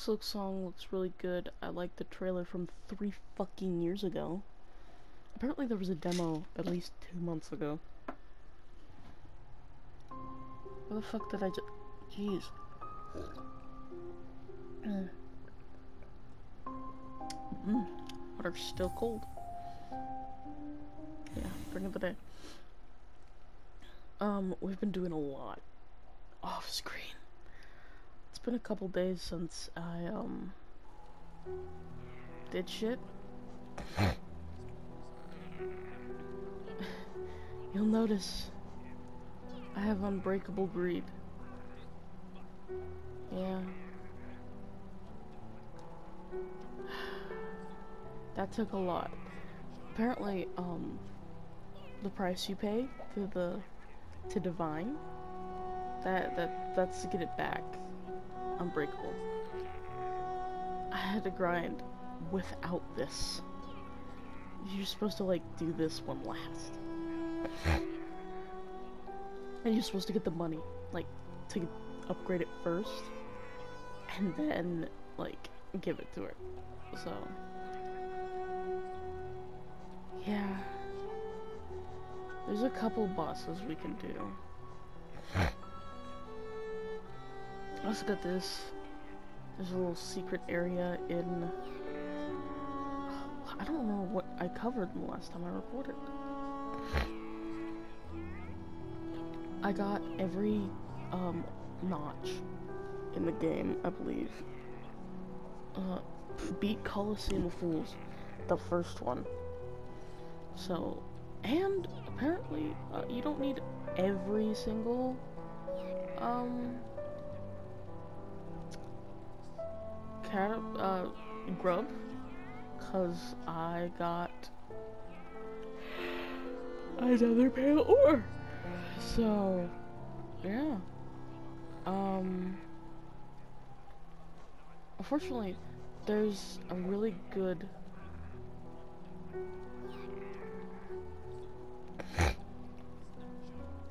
Silksong looks really good. I like the trailer from three fucking years ago. Apparently there was a demo at least two months ago. Where the fuck did I just... Jeez. Mm. Mm. Water's still cold. Yeah, bring of the day. Um, we've been doing a lot off screen. It's been a couple days since I, um, did shit. You'll notice I have unbreakable greed. Yeah. That took a lot. Apparently, um, the price you pay to the to divine that that that's to get it back unbreakable. I had to grind without this. You're supposed to like do this one last. And you're supposed to get the money like to upgrade it first and then like give it to her. So yeah. There's a couple bosses we can do. I also got this. There's a little secret area in... I don't know what I covered the last time I recorded. I got every um, notch in the game, I believe. Uh, beat Coliseum of Fools, the first one. So, and apparently, uh, you don't need every single, um, cat, uh, grub, cause I got another pale ore. So, yeah. Um, unfortunately, there's a really good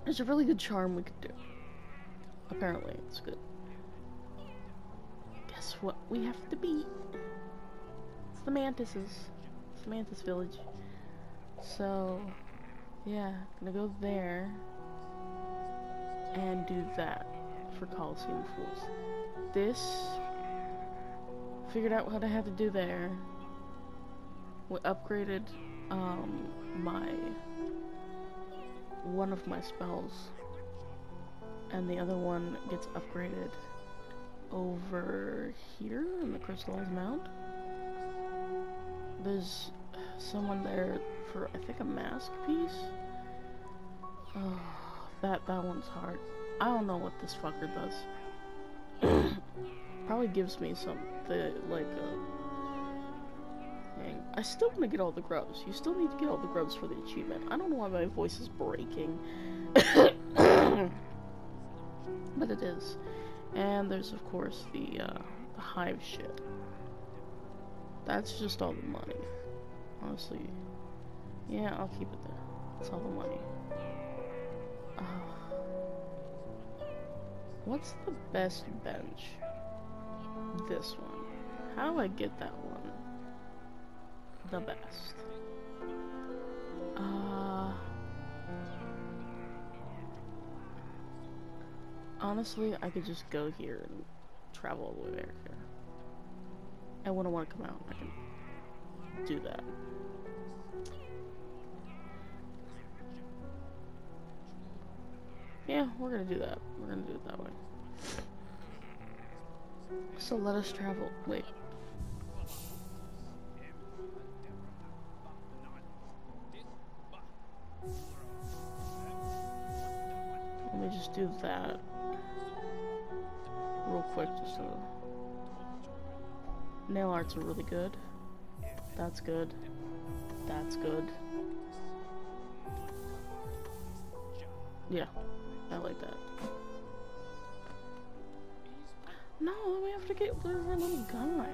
There's a really good charm we could do. Apparently, it's good. Guess what we have to beat? It's the mantises. It's the mantis village. So, yeah, gonna go there and do that for Coliseum Fools. This, figured out what I had to do there. We upgraded um, my one of my spells and the other one gets upgraded over here in the crystallized mound. There's someone there for I think a mask piece. Oh, that that one's hard. I don't know what this fucker does. Probably gives me some the like uh, I still want to get all the grubs. You still need to get all the grubs for the achievement. I don't know why my voice is breaking. but it is. And there's, of course, the, uh, the hive shit. That's just all the money. Honestly. Yeah, I'll keep it there. That's all the money. Uh, what's the best bench? This one. How do I get that one? the best. Uh, honestly, I could just go here and travel all the way back here. I want to come out, I can do that. Yeah, we're gonna do that. We're gonna do it that way. So let us travel. Wait, Let me just do that so nail arts are really good. That's good. That's good. Yeah, I like that. No, we have to get rid of our little guy.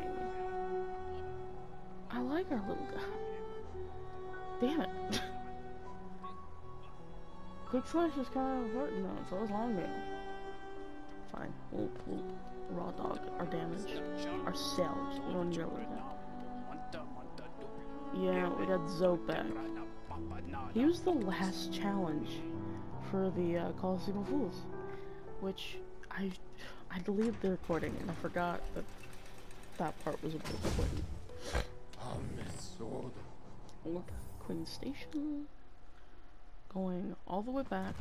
I like our little guy. Damn it. Quick Slash is kind of important though, so it's long game. Fine. Whoop, whoop. Raw dog our damage ourselves. We don't to learn that. Yeah, we got Zote back. He was the last challenge for the uh, Coliseum of Fools, which I I deleted the recording and I forgot that that part was a bit important. Look, Queen Station, going all the way back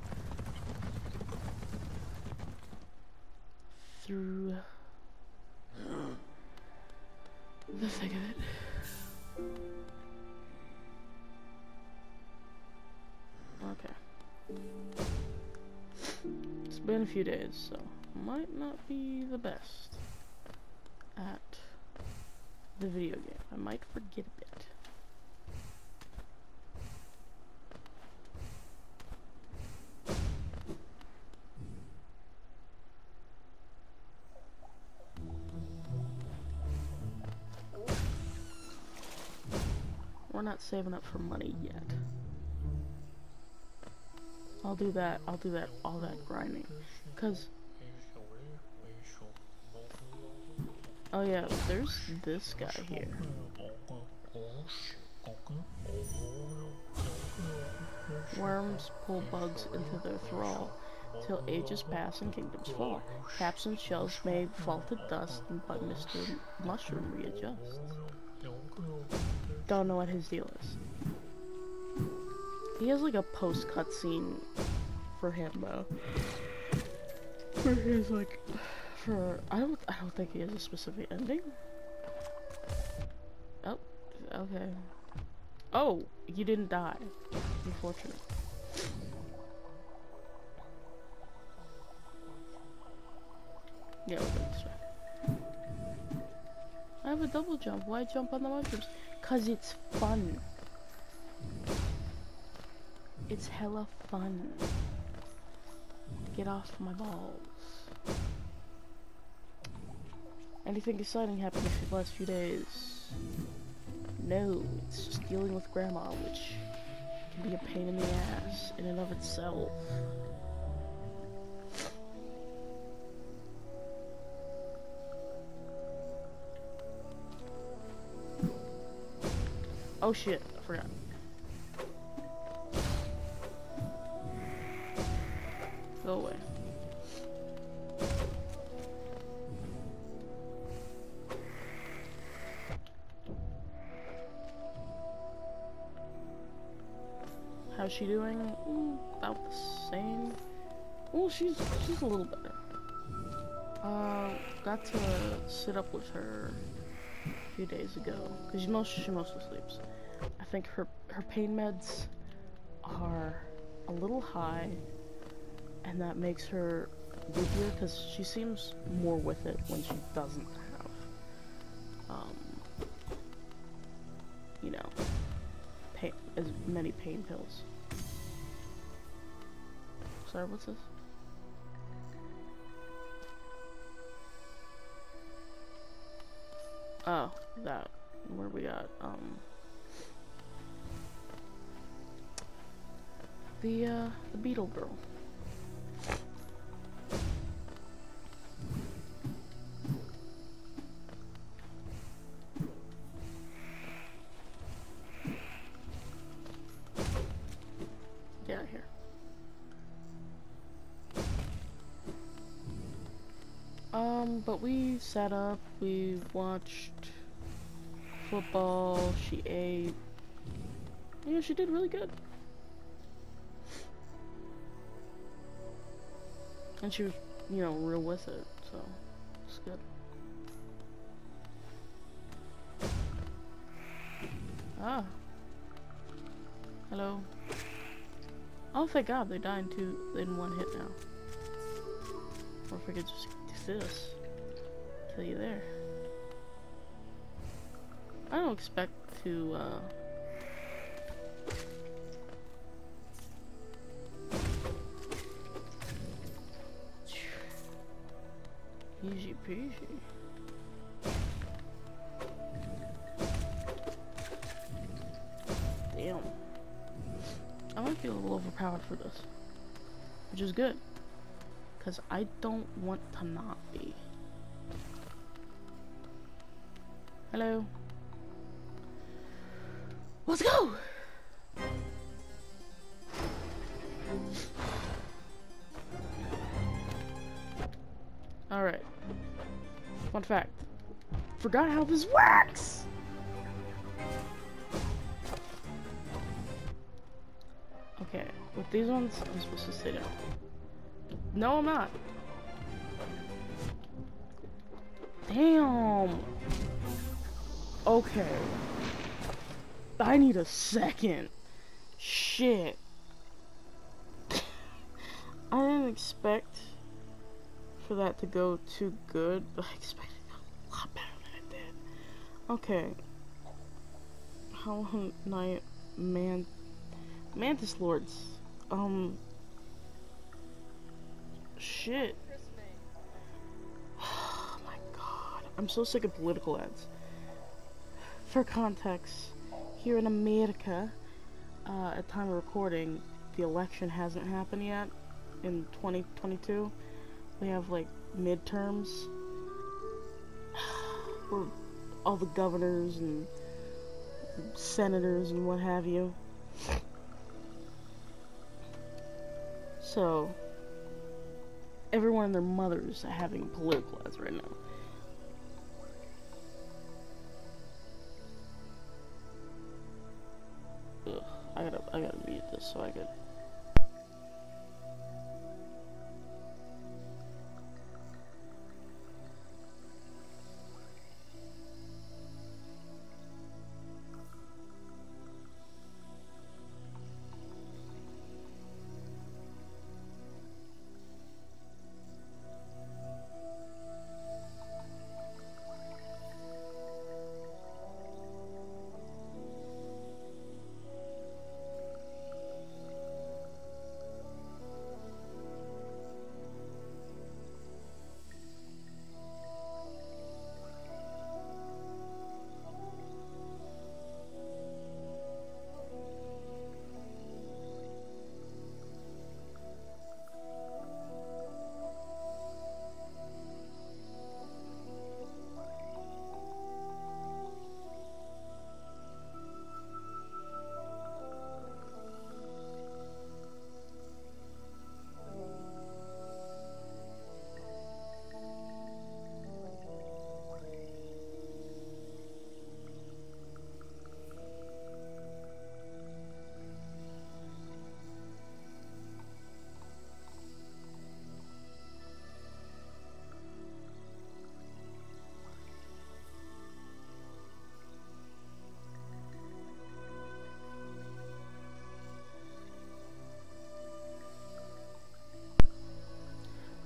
through the thick of it. Okay. It's been a few days, so might not be the best at the video game. I might forget a bit. Not saving up for money yet. I'll do that, I'll do that, all that grinding. Cause Oh yeah, there's this guy here. Worms pull bugs into their thrall till ages pass and kingdoms fall. Caps and shells may fall to dust, but Mr. Mushroom readjusts. Don't know what his deal is. He has like a post cutscene for him though. For his like for I don't I don't think he has a specific ending. Oh, okay. Oh, you didn't die. Unfortunate. Yeah, way. I have a double jump. Why jump on the mushrooms? Cause it's fun. It's hella fun. To get off my balls. Anything exciting happened in the last few days? No, it's just dealing with grandma, which can be a pain in the ass in and of itself. Oh shit, I forgot. Go away. How's she doing? Mm, about the same. Well, she's she's a little better. Uh, got to sit up with her a few days ago because most she mostly sleeps. I think her her pain meds are a little high, and that makes her weaker because she seems more with it when she doesn't have, um, you know, pain as many pain pills. Sorry, what's this? Oh, that. Where we got, um... The, uh, the beetle girl. Get out here. Um, but we sat up, we watched football, she ate. Yeah, she did really good. And she was, you know, real with it, so it's good. Ah. Hello. Oh, thank God, they died in two, in one hit now. Or if could just do this. Kill you there. I don't expect to, uh... I might feel a little overpowered for this. Which is good. Because I don't want to not be. Hello. Let's go! Alright. Fun fact. Forgot how this works! With these ones, I'm supposed to sit down. No, I'm not. Damn! Okay. I need a second. Shit. I didn't expect for that to go too good, but I expected a lot better than it did. Okay. Hollow Knight Man Mantis Lords. Um shit. Oh my god. I'm so sick of political ads. For context, here in America, uh, at time of recording, the election hasn't happened yet in 2022. We have like midterms where all the governors and senators and what have you. So, everyone and their mothers are having political ads right now. Ugh, I gotta, I gotta mute this so I could.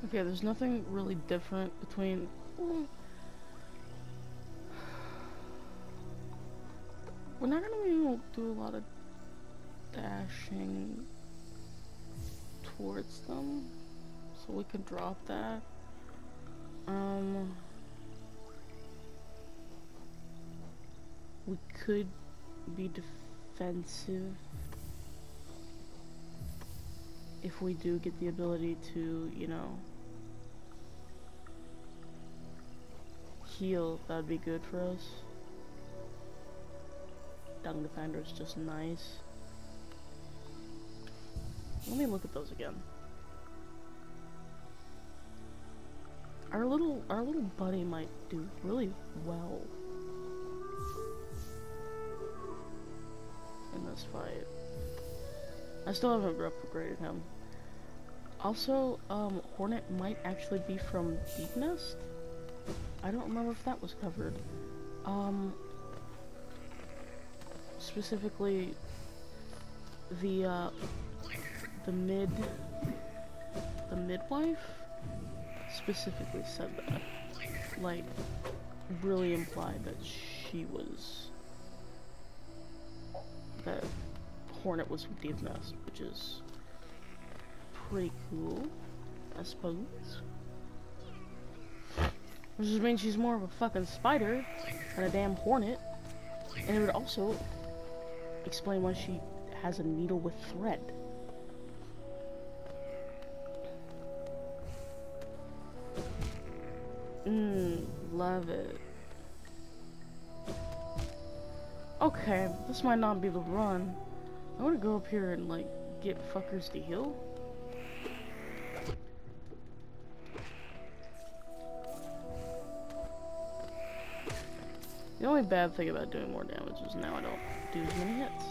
Okay, there's nothing really different between. We're not gonna be able to do a lot of dashing towards them, so we can drop that. Um, we could be defensive if we do get the ability to, you know, heal, that'd be good for us. Dung Defender is just nice. Let me look at those again. Our little our little buddy might do really well in this fight. I still haven't upgraded him. Also, um, Hornet might actually be from Deepnest. I don't remember if that was covered. Um, specifically, the, uh, the mid, the midwife specifically said that. Like, really implied that she was, that Hornet was from Deepnest, which is pretty cool, I suppose. Which just means she's more of a fucking spider than a damn hornet. And it would also explain why she has a needle with thread. Mmm, love it. Okay, this might not be the run. I want to go up here and, like, get fuckers to heal. The only bad thing about doing more damage is now I don't do as many hits.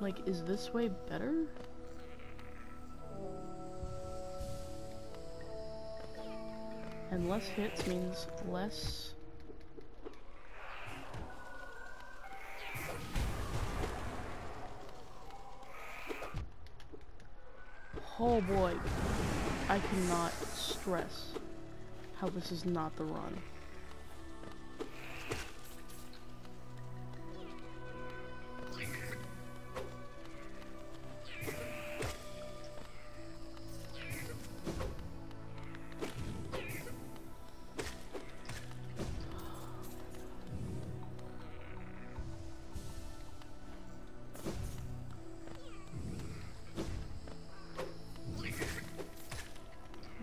Like, is this way better? And less hits means less... Oh boy, I cannot stress how this is not the run.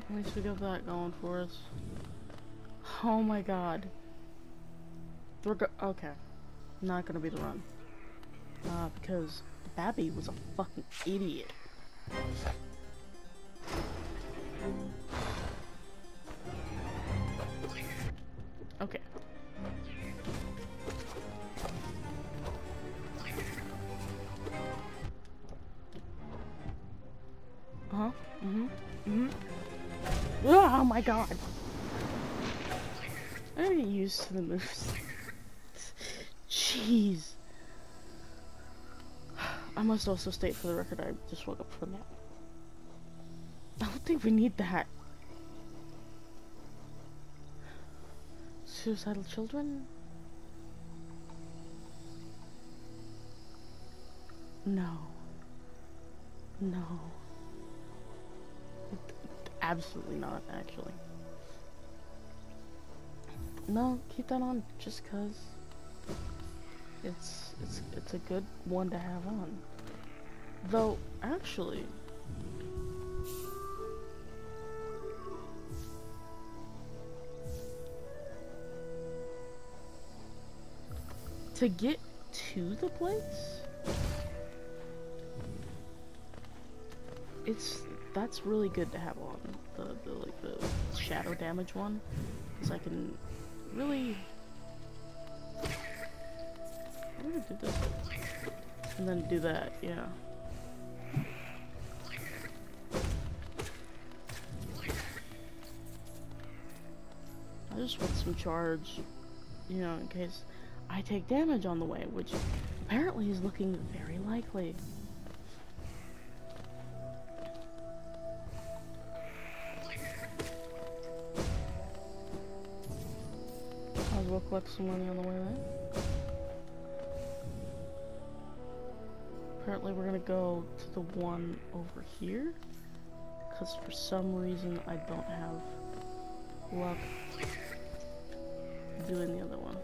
At least we got that going for us. Oh my god. We're go- okay. Not gonna be the run. Uh, because Babby was a fucking idiot. Must also state for the record I just woke up from a nap. I don't think we need that. Suicidal children? No. No. Absolutely not, actually. No, keep that on just cause it's it's it's a good one to have on. Though actually to get to the place it's that's really good to have on the, the like the shadow damage one. Because I can really I'm gonna do this and then do that yeah just want some charge you know in case I take damage on the way which apparently is looking very likely we'll collect some money on the way there. Apparently we're gonna go to the one over here. Because for some reason I don't have luck doing the other one.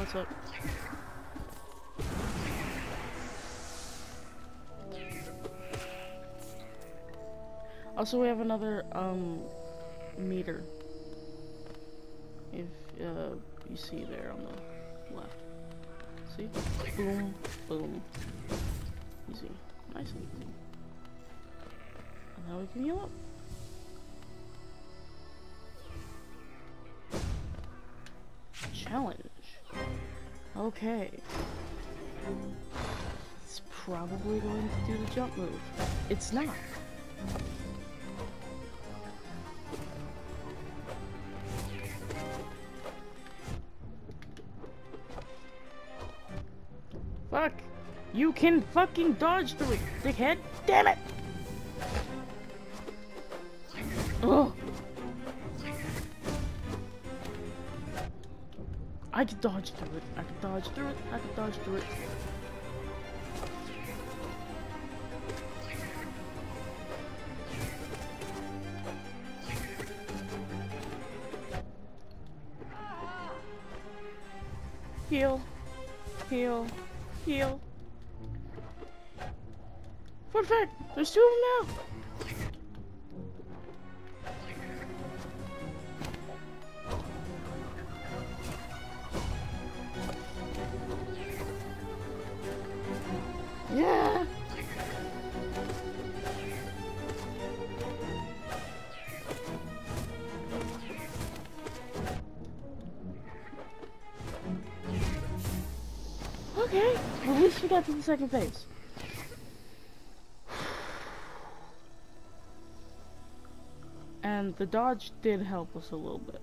what's up? Also, we have another, um, meter. If, uh, you see there on the left. See? Boom, boom. Easy. Nice and easy. And now we can heal up. Challenge. Okay. It's probably going to do the jump move. It's not. Can fucking dodge through it, dickhead! Damn it! Ugh! I can dodge through it. I can dodge through it. I can dodge through it. There's two of them now. Yeah. Okay, at least we got to the second phase. The dodge did help us a little bit.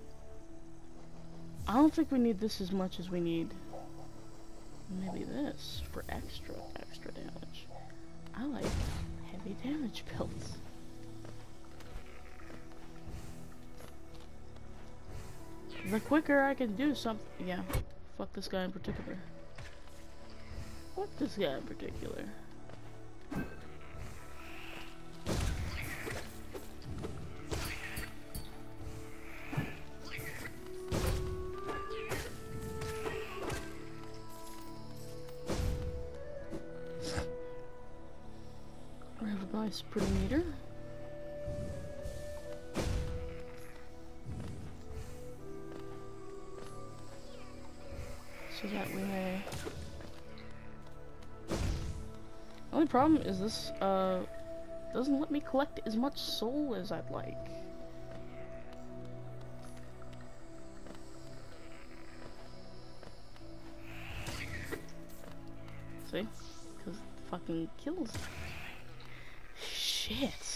I don't think we need this as much as we need maybe this for extra, extra damage. I like heavy damage builds. The quicker I can do something, yeah, fuck this guy in particular. Fuck this guy in particular. Problem is this, uh, doesn't let me collect as much soul as I'd like. See? Because fucking kills. Shit.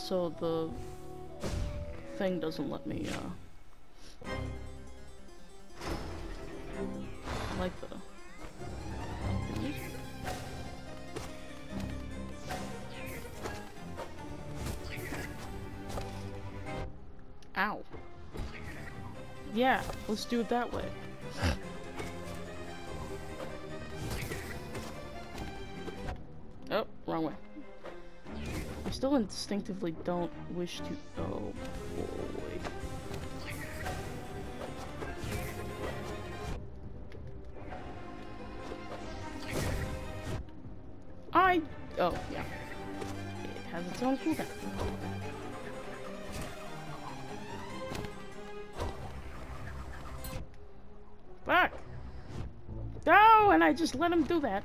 Also the thing doesn't let me uh like the Ow. Yeah, let's do it that way. Instinctively don't wish to. Oh boy. I. Oh, yeah. It has its own cooldown. Fuck! No, and I just let him do that.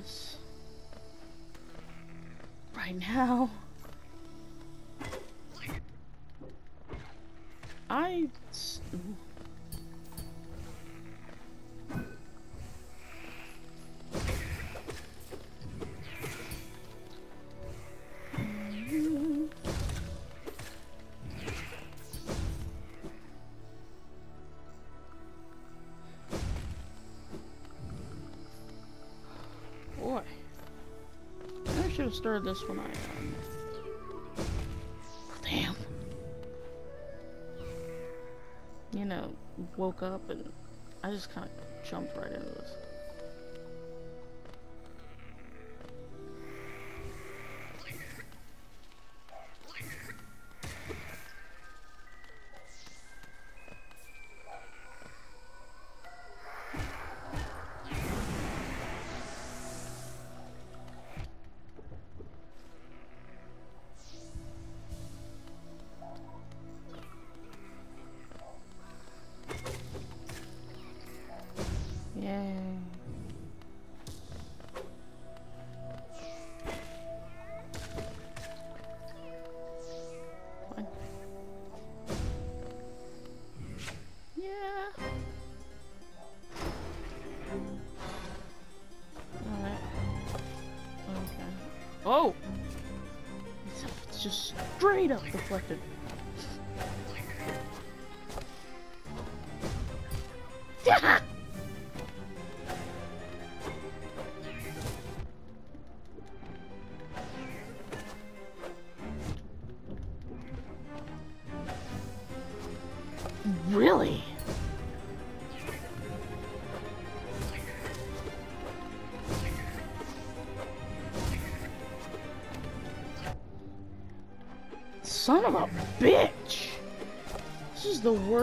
This right now. I... ooh. Started this when I. Damn. You know, woke up and I just kind of jumped right into this. Straight up deflected.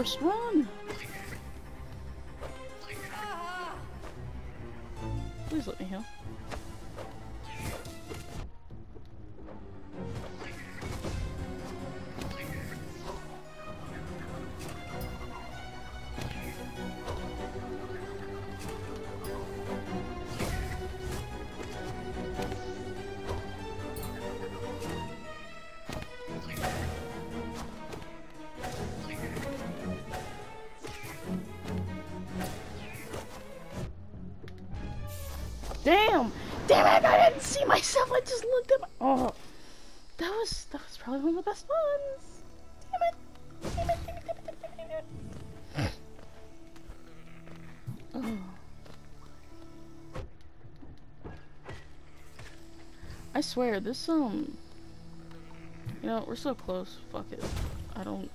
Is the see myself. I just looked at my. Oh, that was that was probably one of the best ones. Damn it! Damn it! Damn it! Damn it! Damn it! Damn it! Oh. I swear, this um. You know, we're so close. Fuck it. I don't.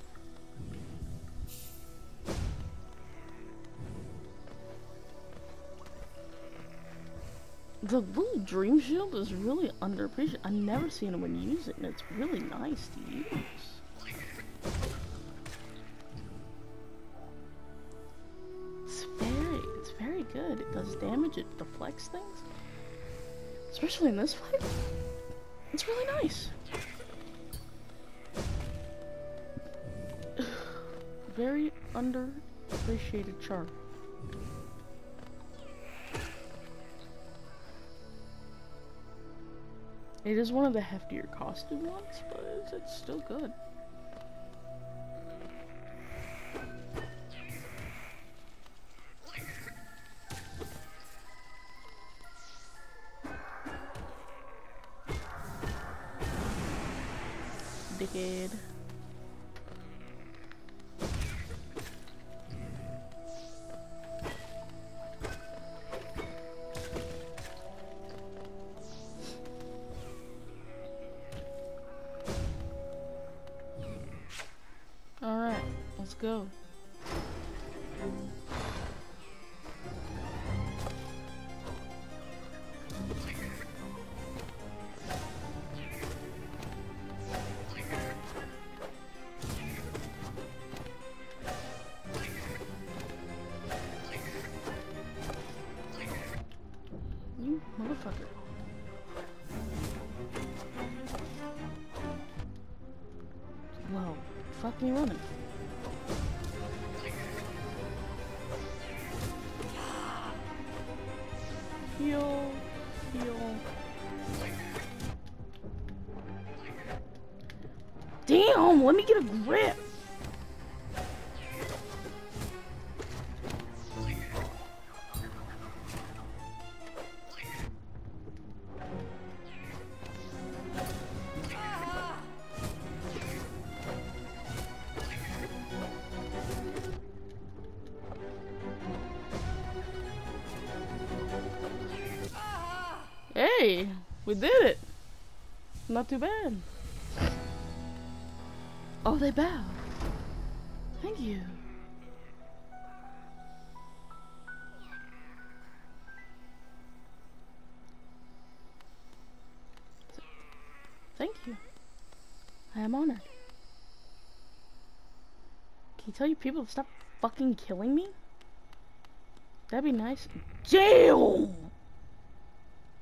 The little dream shield is really underappreciated. I've never seen anyone use it, and it's really nice to use. It's very, it's very good. It does damage. It deflects things, especially in this fight. It's really nice. very underappreciated char. It is one of the heftier costed ones, but it's, it's still good. Heal, heal. Damn, let me get a grip. They bow. Thank you. Thank you. I am honored. Can you tell your people to stop fucking killing me? That'd be nice. Jail!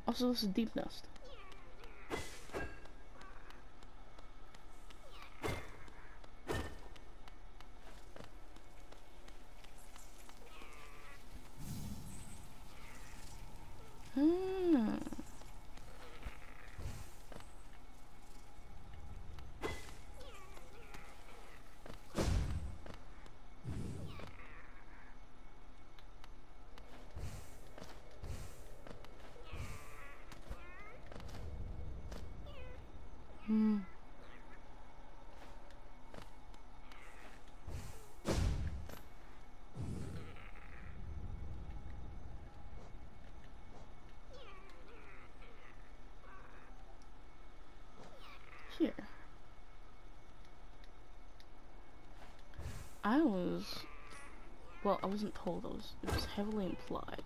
Also, this is Deepnest. I was, well, I wasn't told. I was, it was heavily implied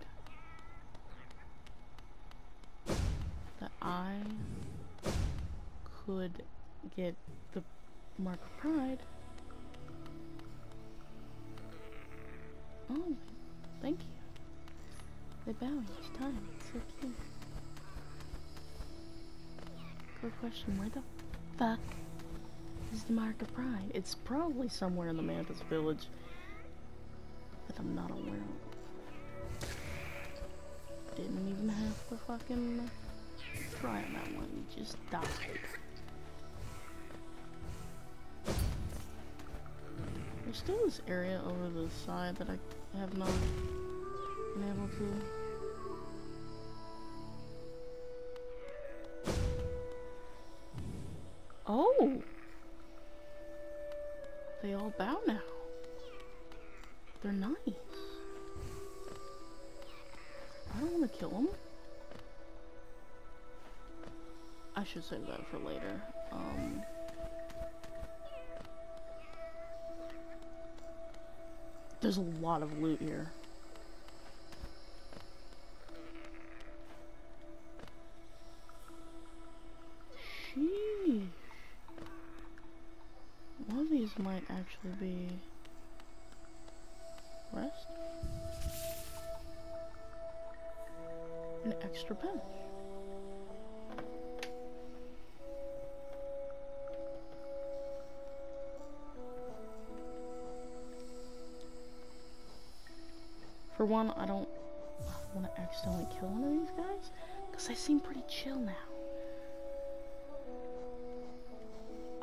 that I could get the Mark of Pride. Of Pride? It's probably somewhere in the Mantis village but I'm not aware of. Didn't even have to fucking try on that one. You just died. There's still this area over the side that I have not been able to. Oh! They all bow now. They're nice. I don't want to kill them. I should save that for later. Um... There's a lot of loot here. These might actually be rest. An extra bench. For one, I don't want to accidentally kill one of these guys, because they seem pretty chill now.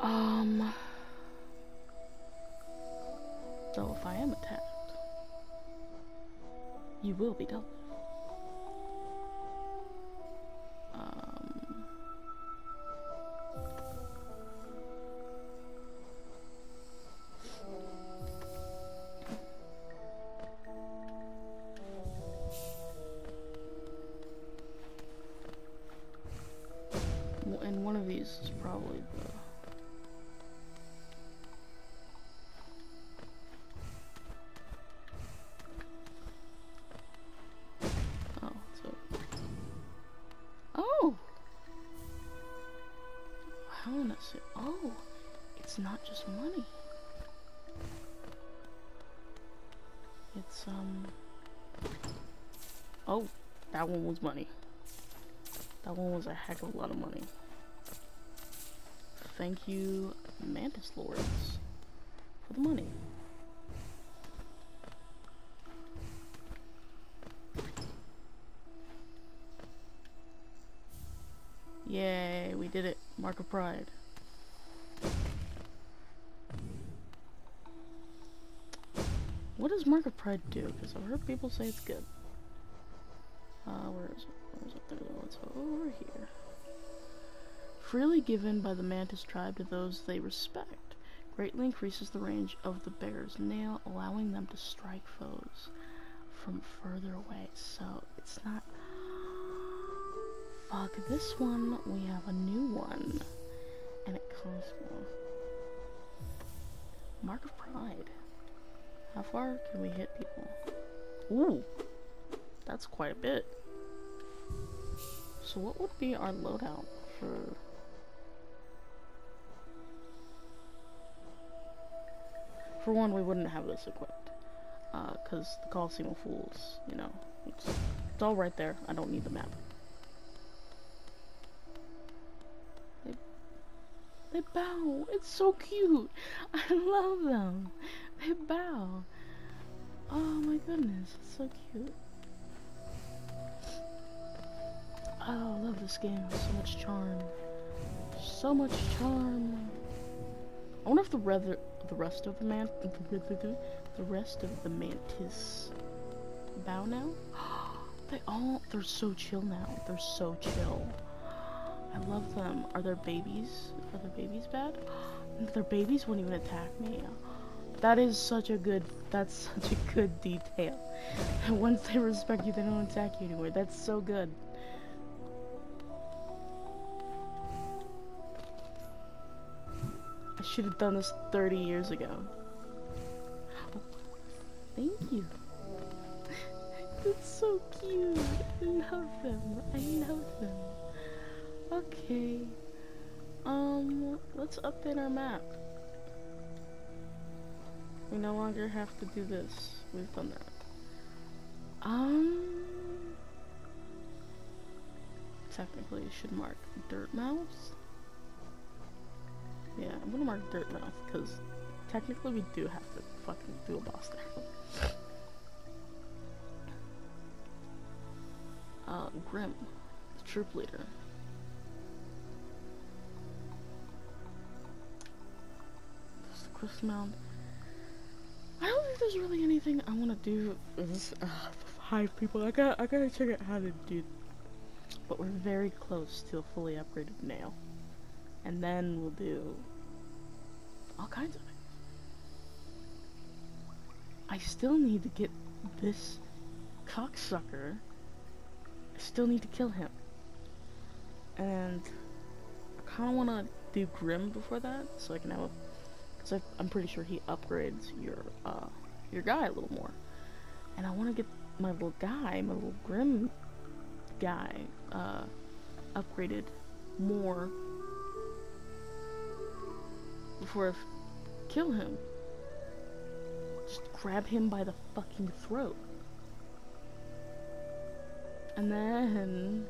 Um... So if I am attacked, you will be dealt Lords, for the money. Yay, we did it. Mark of Pride. What does Mark of Pride do? Because I've heard people say it's good. Uh, where is it? Where is it? There, though. It's over here. Freely given by the Mantis tribe to those they respect, greatly increases the range of the bear's nail, allowing them to strike foes from further away. So, it's not... Fuck, this one, we have a new one. And it comes from... Mark of Pride. How far can we hit people? Ooh! That's quite a bit. So what would be our loadout for... For one, we wouldn't have this equipped. Uh, because the Coliseum of Fools, you know, it's, it's all right there. I don't need the map. They, they bow. It's so cute. I love them. They bow. Oh my goodness, it's so cute. Oh, I love this game. So much charm. So much charm. I wonder if the rather the rest of the man the rest of the mantis bow now. they all they're so chill now. They're so chill. I love them. Are their babies? Are their babies bad? Their babies won't even attack me. That is such a good. That's such a good detail. Once they respect you, they don't attack you anymore. That's so good. I should have done this 30 years ago. Thank you. It's so cute. I love them. I love them. Okay. Um, let's update our map. We no longer have to do this. We've done that. Um, technically, should mark Dirtmouths. I'm gonna mark Dirtmouth because technically we do have to fucking do a boss there. Uh, Grimm, the troupe leader. This is Mound. I don't think there's really anything I want to do. This, uh, five people. I got. I gotta check out how to do. But we're very close to a fully upgraded nail, and then we'll do all kinds of things. I still need to get this cocksucker. I still need to kill him, and I kind of want to do Grimm before that, so I can have a because I'm pretty sure he upgrades your uh, your guy a little more. And I want to get my little guy, my little Grimm guy, uh, upgraded more before I kill him. Just grab him by the fucking throat. And then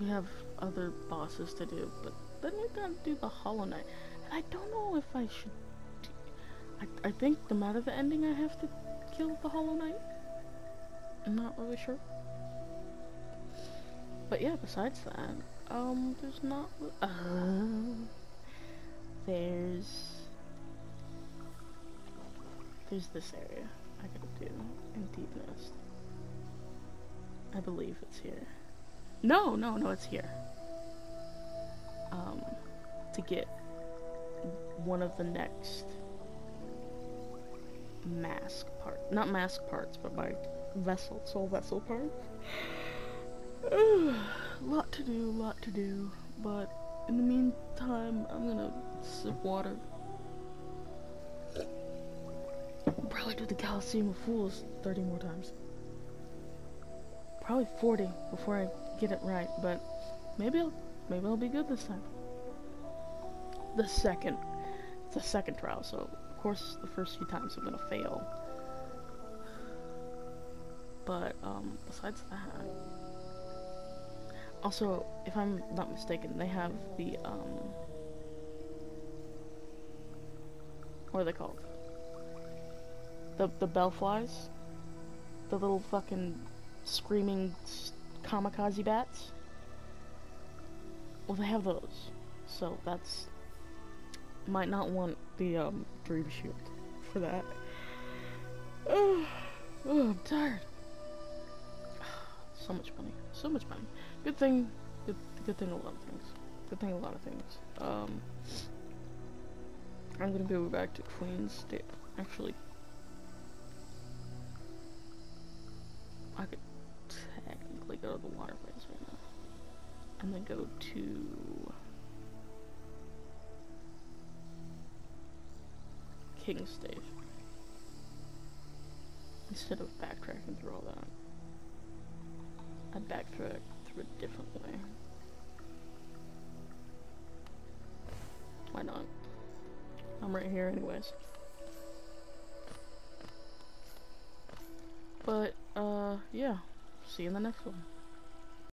we have other bosses to do, but then we gotta do the Hollow Knight. And I don't know if I should. I, I think no matter the ending, I have to kill the Hollow Knight. I'm not really sure. But yeah, besides that, um, there's not. Uh, there's. There's this area I gotta do in Deep Nest. I believe it's here. No, no, no, it's here. Um, to get one of the next mask part. Not mask parts, but my vessel, soul vessel parts. lot to do, lot to do. But in the meantime, I'm gonna sip water. Probably do the Coliseum of Fools 30 more times. Probably 40 before I get it right, but maybe I'll maybe I'll be good this time the second, it's a second trial, so of course the first few times I'm gonna fail. But, um, besides that, also, if I'm not mistaken, they have the, um, what are they called? The, the Belflies? The little fucking screaming kamikaze bats? Well, they have those. So that's might not want the um, Dreamshield for that. Oh, oh, I'm tired. So much money. So much money. Good thing. Good, good thing. A lot of things. Good thing. A lot of things. Um, I'm gonna go back to Queen's State. Actually, I could technically go to the water place right now, and then go to. King Station. Instead of backtracking through all that. I backtrack through a different way. Why not? I'm right here anyways. But, uh, yeah. See you in the next one.